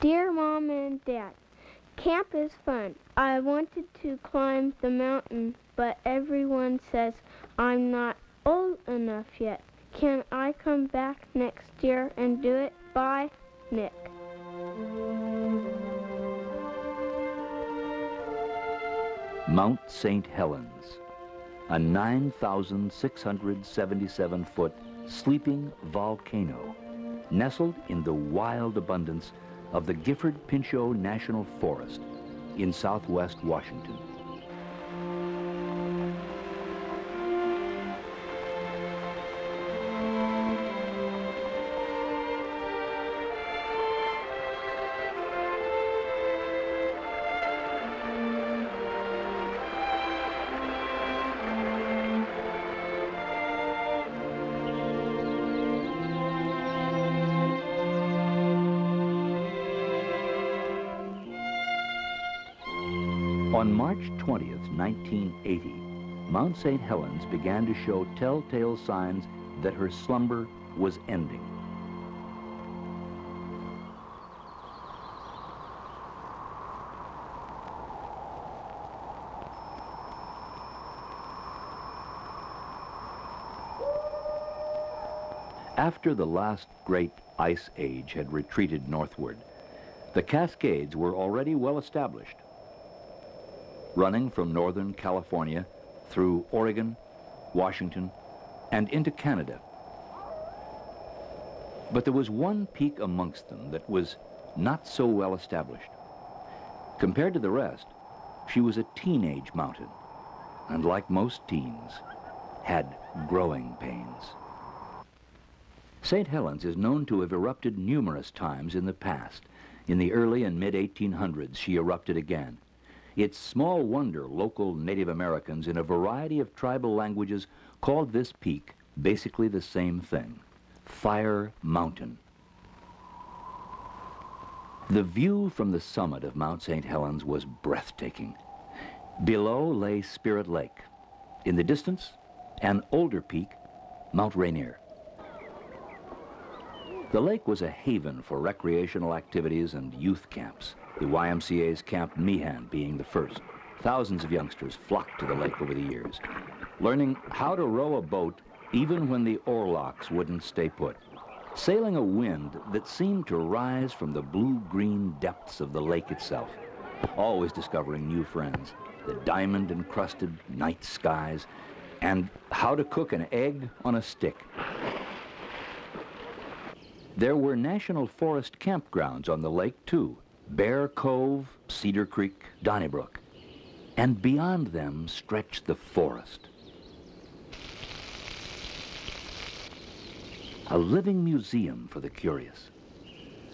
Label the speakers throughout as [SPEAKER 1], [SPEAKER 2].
[SPEAKER 1] Dear Mom and Dad, camp is fun. I wanted to climb the mountain, but everyone says I'm not old enough yet. Can I come back next year and do it? Bye, Nick.
[SPEAKER 2] Mount St. Helens, a 9,677 foot sleeping volcano nestled in the wild abundance of the Gifford Pinchot National Forest in southwest Washington. On March 20th, 1980, Mount St. Helens began to show telltale signs that her slumber was ending. After the last great ice age had retreated northward, the Cascades were already well established running from Northern California through Oregon, Washington, and into Canada. But there was one peak amongst them that was not so well established. Compared to the rest, she was a teenage mountain, and like most teens, had growing pains. St. Helens is known to have erupted numerous times in the past. In the early and mid-1800s, she erupted again. It's small wonder local Native Americans in a variety of tribal languages called this peak basically the same thing, Fire Mountain. The view from the summit of Mount St. Helens was breathtaking. Below lay Spirit Lake. In the distance, an older peak, Mount Rainier. The lake was a haven for recreational activities and youth camps the YMCA's Camp Meehan being the first. Thousands of youngsters flocked to the lake over the years, learning how to row a boat even when the oarlocks wouldn't stay put, sailing a wind that seemed to rise from the blue-green depths of the lake itself, always discovering new friends, the diamond-encrusted night skies, and how to cook an egg on a stick. There were national forest campgrounds on the lake, too, Bear Cove, Cedar Creek, Donnybrook, and beyond them stretched the forest. A living museum for the curious,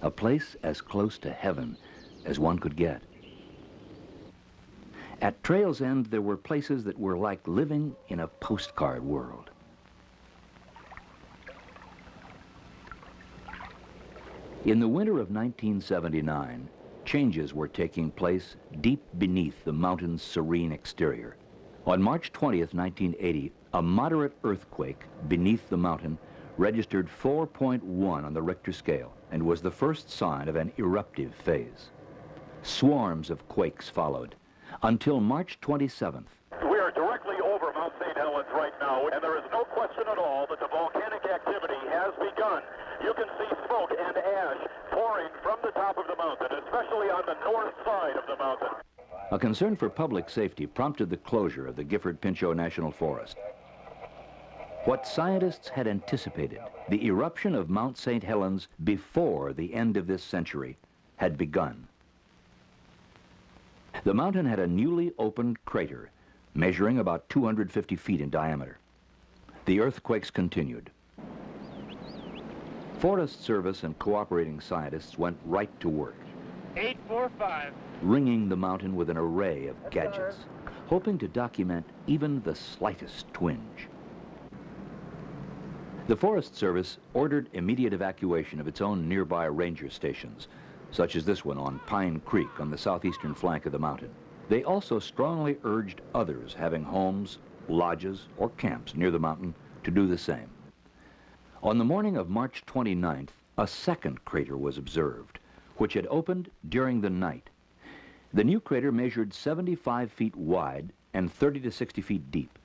[SPEAKER 2] a place as close to heaven as one could get. At Trail's End, there were places that were like living in a postcard world. In the winter of 1979, changes were taking place deep beneath the mountain's serene exterior. On March 20th, 1980, a moderate earthquake beneath the mountain registered 4.1 on the Richter scale and was the first sign of an eruptive phase. Swarms of quakes followed until March 27th.
[SPEAKER 3] We are directly over Mount St. Helens right now, and there is no question at all that the volcanic activity has begun. You can see smoke and ash pouring from the top of the mountain, especially on the north side of the mountain.
[SPEAKER 2] A concern for public safety prompted the closure of the Gifford Pinchot National Forest. What scientists had anticipated, the eruption of Mount St. Helens before the end of this century, had begun. The mountain had a newly opened crater, measuring about 250 feet in diameter. The earthquakes continued. Forest Service and cooperating scientists went right to work.
[SPEAKER 4] 845.
[SPEAKER 2] Ringing the mountain with an array of gadgets, hoping to document even the slightest twinge. The Forest Service ordered immediate evacuation of its own nearby ranger stations, such as this one on Pine Creek on the southeastern flank of the mountain. They also strongly urged others having homes, lodges, or camps near the mountain to do the same. On the morning of March 29th, a second crater was observed, which had opened during the night. The new crater measured 75 feet wide and 30 to 60 feet deep.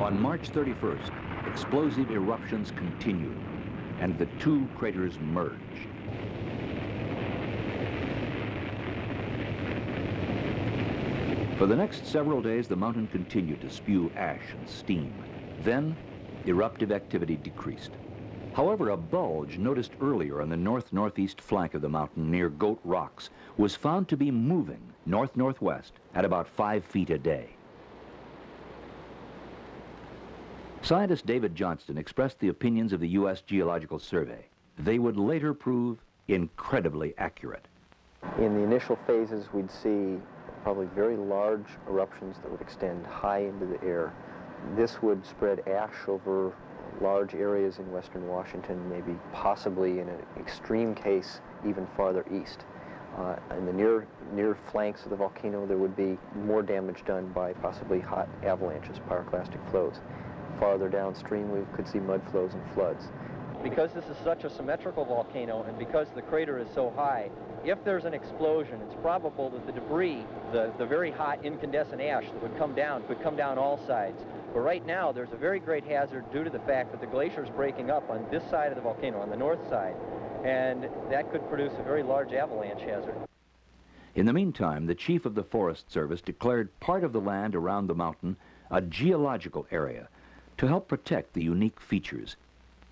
[SPEAKER 2] On March 31st, explosive eruptions continued, and the two craters merged. For the next several days, the mountain continued to spew ash and steam. Then, eruptive activity decreased. However, a bulge noticed earlier on the north-northeast flank of the mountain near Goat Rocks was found to be moving north-northwest at about five feet a day. Scientist David Johnston expressed the opinions of the U.S. Geological Survey. They would later prove incredibly accurate.
[SPEAKER 5] In the initial phases, we'd see probably very large eruptions that would extend high into the air. This would spread ash over large areas in western Washington, maybe possibly in an extreme case even farther east. Uh, in the near, near flanks of the volcano, there would be more damage done by possibly hot avalanches, pyroclastic flows. Farther downstream, we could see mud flows and floods.
[SPEAKER 6] Because this is such a symmetrical volcano and because the crater is so high, if there's an explosion, it's probable that the debris, the, the very hot incandescent ash that would come down, could come down all sides. But right now, there's a very great hazard due to the fact that the glacier is breaking up on this side of the volcano, on the north side, and that could produce a very large avalanche hazard.
[SPEAKER 2] In the meantime, the chief of the Forest Service declared part of the land around the mountain a geological area to help protect the unique features.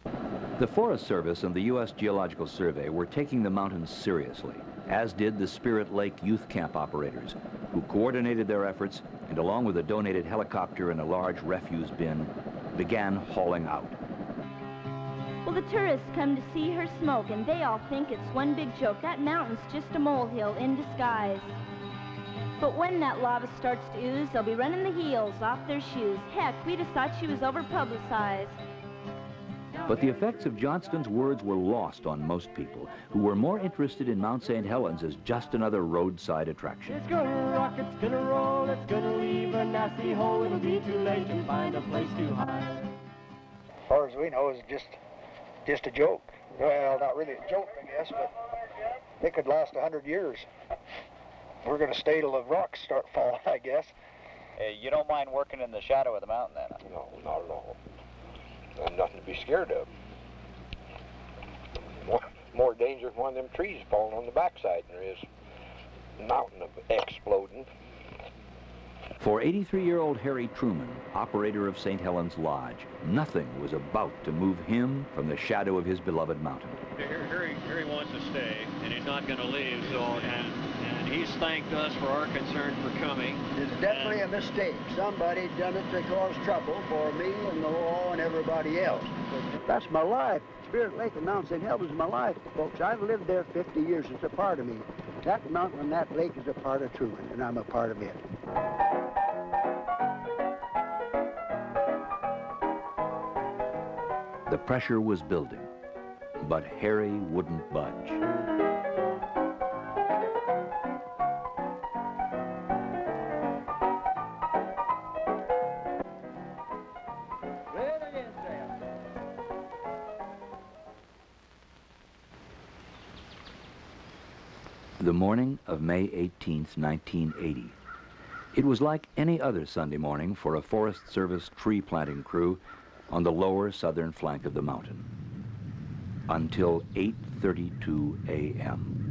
[SPEAKER 2] The Forest Service and the U.S. Geological Survey were taking the mountains seriously, as did the Spirit Lake Youth Camp operators, who coordinated their efforts and along with a donated helicopter and a large refuse bin, began hauling out.
[SPEAKER 7] Well, the tourists come to see her smoke, and they all think it's one big joke. That mountain's just a molehill in disguise. But when that lava starts to ooze, they'll be running the heels off their shoes. Heck, we just thought she was over-publicized.
[SPEAKER 2] But the effects of Johnston's words were lost on most people, who were more interested in Mount St. Helens as just another roadside attraction.
[SPEAKER 8] It's gonna rock, it's gonna roll, it's gonna leave a nasty hole. It'll be too late to find a place to hide.
[SPEAKER 9] As far as we know, it's just, just a joke. Well, not really a joke, I guess, but it could last a hundred years. We're gonna stay till the rocks start falling, I guess.
[SPEAKER 10] Hey, you don't mind working in the shadow of the mountain, then?
[SPEAKER 11] No, not at all. Nothing to be scared of. More, more danger from one of them trees falling on the backside than there is mountain of exploding.
[SPEAKER 2] For 83-year-old Harry Truman, operator of St. Helens Lodge, nothing was about to move him from the shadow of his beloved mountain.
[SPEAKER 12] Harry, Harry wants to stay, and he's not going to leave, so, and, and he's thanked us for our concern for coming.
[SPEAKER 13] It's definitely a mistake. Somebody done it to cause trouble for me and the law and everybody else. That's my life. Spirit Lake and Mount St. Helens is my life, folks. I've lived there 50 years. It's a part of me. That mountain and that lake is a part of Truman, and I'm a part of it.
[SPEAKER 2] The pressure was building, but Harry wouldn't budge. The morning of May 18, 1980. It was like any other Sunday morning for a Forest Service tree planting crew on the lower southern flank of the mountain until 8.32 a.m.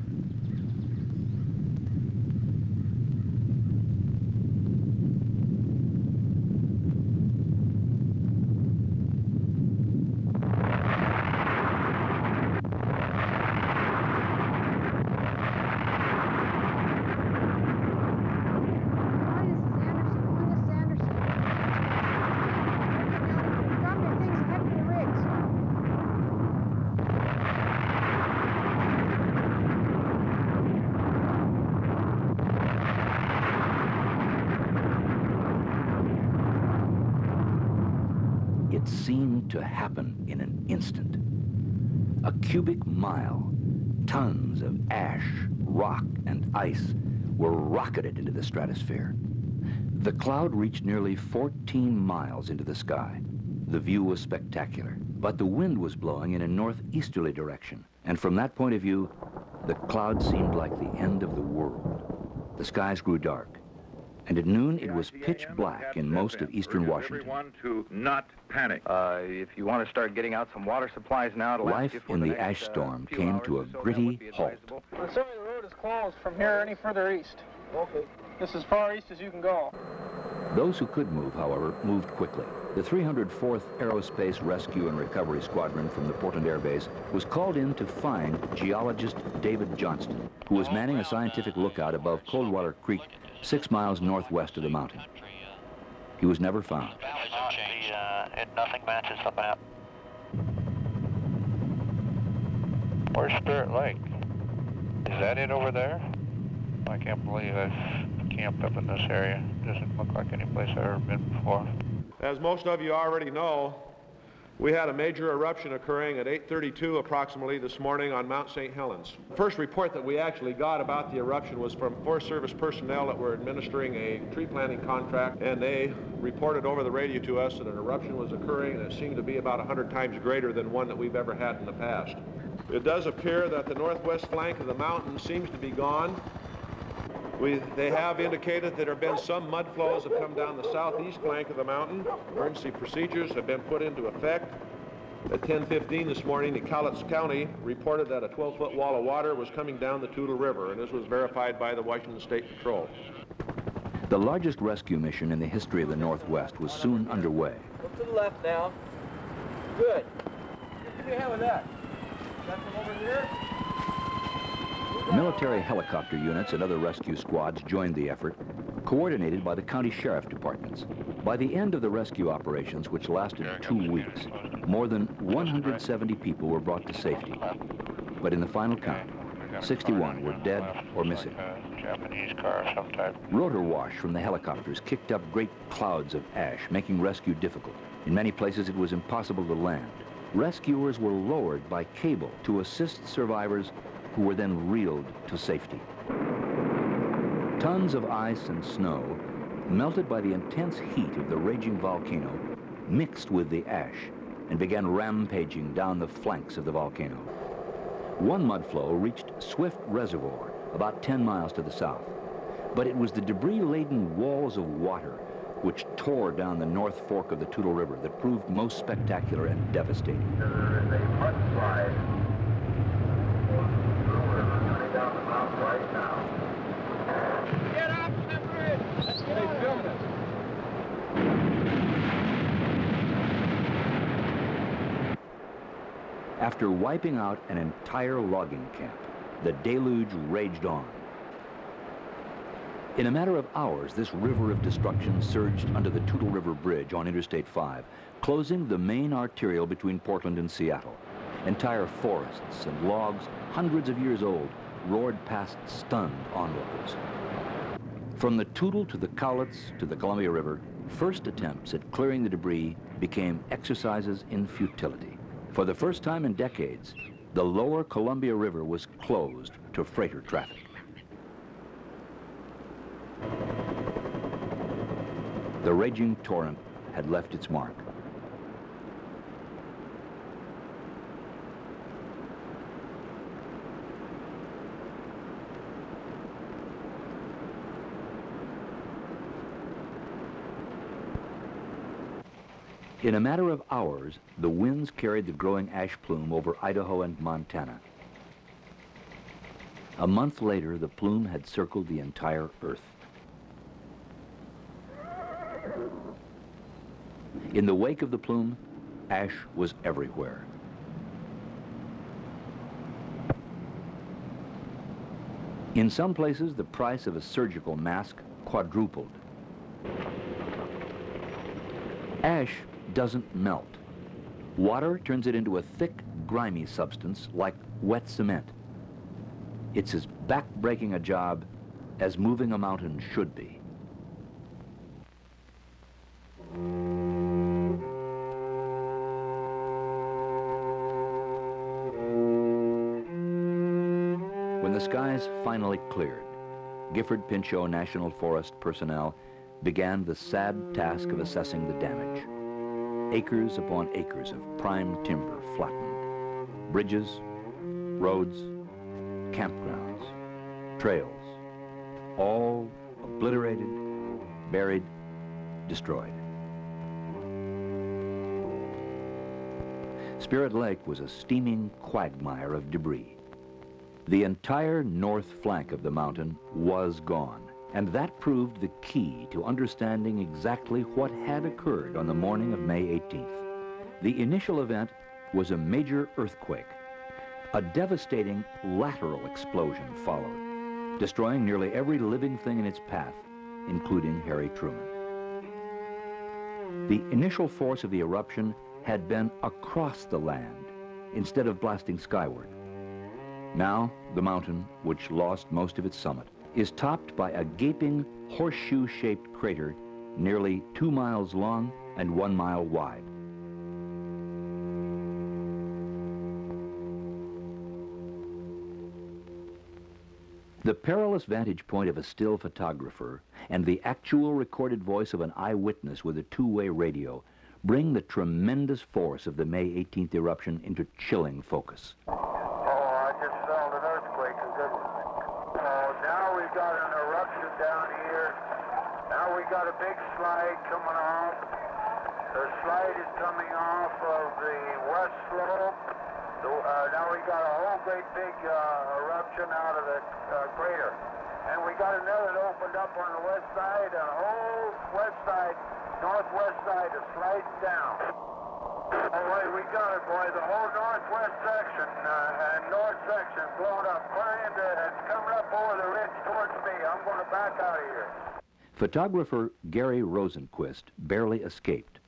[SPEAKER 2] To happen in an instant. A cubic mile, tons of ash, rock, and ice were rocketed into the stratosphere. The cloud reached nearly 14 miles into the sky. the view was spectacular. But the wind was blowing in a northeasterly direction, and from that point of view, the cloud seemed like the end of the world. The skies grew dark, and at noon it was pitch black in most of eastern Washington.
[SPEAKER 14] Everyone to not panic.
[SPEAKER 15] Uh, if you want to start getting out some water supplies now to last
[SPEAKER 2] Life
[SPEAKER 15] you for
[SPEAKER 2] in the
[SPEAKER 15] next,
[SPEAKER 2] ash
[SPEAKER 15] uh,
[SPEAKER 2] storm came to a
[SPEAKER 15] so,
[SPEAKER 2] gritty
[SPEAKER 15] would be
[SPEAKER 2] halt.
[SPEAKER 15] advisable.
[SPEAKER 16] Assuming the road is closed from here any further east.
[SPEAKER 9] Okay.
[SPEAKER 16] This is far east as you can go.
[SPEAKER 2] Those who could move, however, moved quickly. The 304th Aerospace Rescue and Recovery Squadron from the Portland Air Base was called in to find geologist David Johnston, who was manning a scientific lookout above Coldwater Creek, six miles northwest of the mountain. He was never found.
[SPEAKER 10] The, uh, it, nothing matches the map.
[SPEAKER 14] Where's Spirit Lake? Is that it over there? I can't believe I've camped up in this area. Doesn't look like any place I've ever been before.
[SPEAKER 17] As most of you already know, we had a major eruption occurring at 8.32 approximately this morning on Mount St. Helens. The first report that we actually got about the eruption was from Forest Service personnel that were administering a tree planting contract, and they reported over the radio to us that an eruption was occurring, and it seemed to be about 100 times greater than one that we've ever had in the past. It does appear that the northwest flank of the mountain seems to be gone. We, they have indicated that there have been some mud flows that have come down the southeast flank of the mountain. Emergency procedures have been put into effect. At 10:15 this morning, the Cowlitz County reported that a 12-foot wall of water was coming down the Toutle River, and this was verified by the Washington State Patrol.
[SPEAKER 2] The largest rescue mission in the history of the Northwest was soon underway.
[SPEAKER 16] Look to the left now. Good. What do you have with that? That from over here?
[SPEAKER 2] Military helicopter units and other rescue squads joined the effort, coordinated by the county sheriff departments. By the end of the rescue operations, which lasted two weeks, more than 170 people were brought to safety. But in the final count, 61 were dead or missing.
[SPEAKER 14] Japanese car sometime.
[SPEAKER 2] Rotor wash from the helicopters kicked up great clouds of ash, making rescue difficult. In many places, it was impossible to land. Rescuers were lowered by cable to assist survivors who were then reeled to safety. Tons of ice and snow, melted by the intense heat of the raging volcano, mixed with the ash and began rampaging down the flanks of the volcano. One mud flow reached Swift Reservoir, about 10 miles to the south. But it was the debris-laden walls of water which tore down the north fork of the Toutle River that proved most spectacular and devastating.
[SPEAKER 3] There is a mudslide down the mountain right now.
[SPEAKER 16] Get off the bridge! Let's get they filmed it.
[SPEAKER 2] After wiping out an entire logging camp, the deluge raged on. In a matter of hours, this river of destruction surged under the Toutle River Bridge on Interstate 5, closing the main arterial between Portland and Seattle. Entire forests and logs, hundreds of years old, roared past stunned onlookers. From the Toutle to the Cowlitz to the Columbia River, first attempts at clearing the debris became exercises in futility. For the first time in decades, the lower Columbia River was closed to freighter traffic. The raging torrent had left its mark. In a matter of hours, the winds carried the growing ash plume over Idaho and Montana. A month later, the plume had circled the entire Earth. In the wake of the plume, ash was everywhere. In some places, the price of a surgical mask quadrupled. Ash doesn't melt. Water turns it into a thick, grimy substance like wet cement. It's as back-breaking a job as moving a mountain should be. When the skies finally cleared, Gifford Pinchot National Forest personnel began the sad task of assessing the damage. Acres upon acres of prime timber flattened. Bridges, roads, campgrounds, trails, all obliterated, buried, destroyed. Spirit Lake was a steaming quagmire of debris. The entire north flank of the mountain was gone, and that proved the key to understanding exactly what had occurred on the morning of May 18th. The initial event was a major earthquake. A devastating lateral explosion followed, destroying nearly every living thing in its path, including Harry Truman. The initial force of the eruption had been across the land instead of blasting skyward. Now, the mountain, which lost most of its summit, is topped by a gaping horseshoe-shaped crater nearly two miles long and one mile wide. The perilous vantage point of a still photographer and the actual recorded voice of an eyewitness with a two-way radio bring the tremendous force of the May 18th eruption into chilling focus.
[SPEAKER 18] Oh, I just felt an earthquake, a good one. Oh, now we've got down here. Now we got a big slide coming off. The slide is coming off of the west slope. The, uh, now we got a whole great big uh, eruption out of the uh, crater. And we got another that opened up on the west side, a whole west side, northwest side is sliding down. Oh, we got it, boy. The whole northwest section uh, and north section blown up, flying to, it's coming up over the ridge towards me. I'm going to back out of here.
[SPEAKER 2] Photographer Gary Rosenquist barely escaped.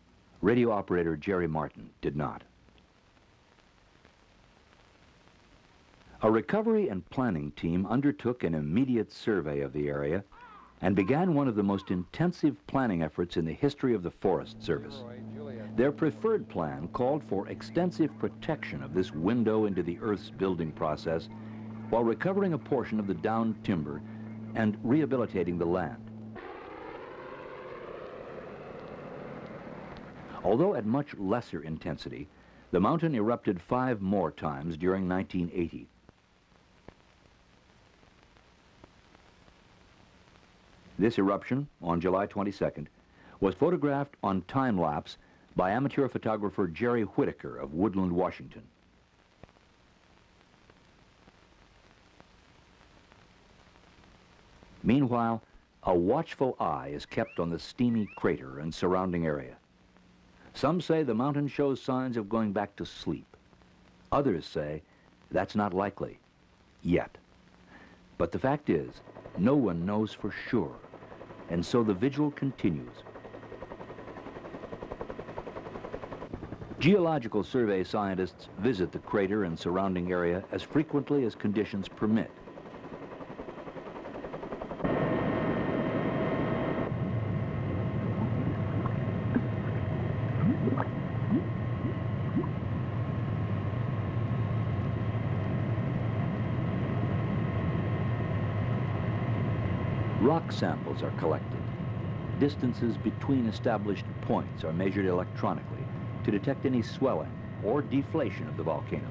[SPEAKER 2] Radio operator Jerry Martin did not. A recovery and planning team undertook an immediate survey of the area and began one of the most intensive planning efforts in the history of the Forest Service. Their preferred plan called for extensive protection of this window into the Earth's building process while recovering a portion of the downed timber and rehabilitating the land. Although at much lesser intensity, the mountain erupted five more times during 1980. This eruption, on July 22nd, was photographed on time-lapse by amateur photographer Jerry Whitaker of Woodland, Washington. Meanwhile, a watchful eye is kept on the steamy crater and surrounding area. Some say the mountain shows signs of going back to sleep. Others say that's not likely, yet. But the fact is, no one knows for sure, and so the vigil continues. Geological Survey scientists visit the crater and surrounding area as frequently as conditions permit. Rock samples are collected. Distances between established points are measured electronically to detect any swelling or deflation of the volcano.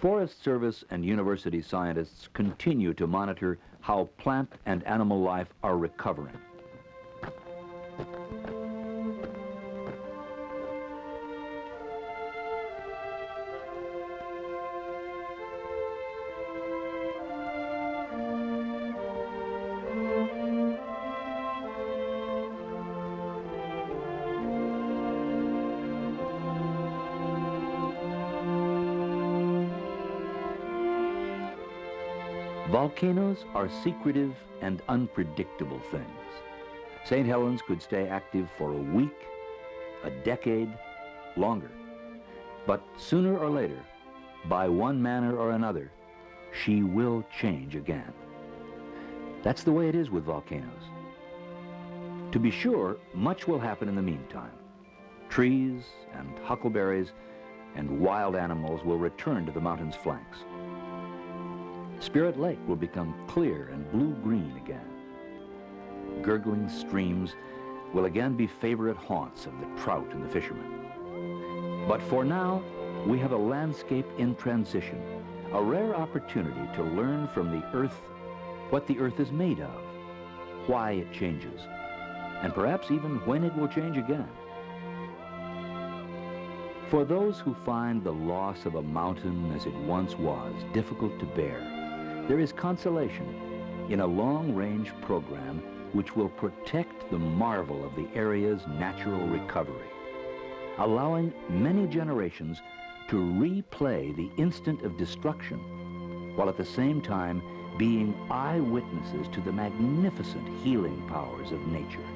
[SPEAKER 2] Forest Service and university scientists continue to monitor how plant and animal life are recovering. Volcanoes are secretive and unpredictable things. St. Helens could stay active for a week, a decade, longer. But sooner or later, by one manner or another, she will change again. That's the way it is with volcanoes. To be sure, much will happen in the meantime. Trees and huckleberries and wild animals will return to the mountain's flanks. Spirit Lake will become clear and blue-green again. gurgling streams will again be favorite haunts of the trout and the fishermen. But for now, we have a landscape in transition, a rare opportunity to learn from the earth what the earth is made of, why it changes, and perhaps even when it will change again. For those who find the loss of a mountain as it once was difficult to bear, there is consolation in a long-range program which will protect the marvel of the area's natural recovery, allowing many generations to replay the instant of destruction, while at the same time being eyewitnesses to the magnificent healing powers of nature.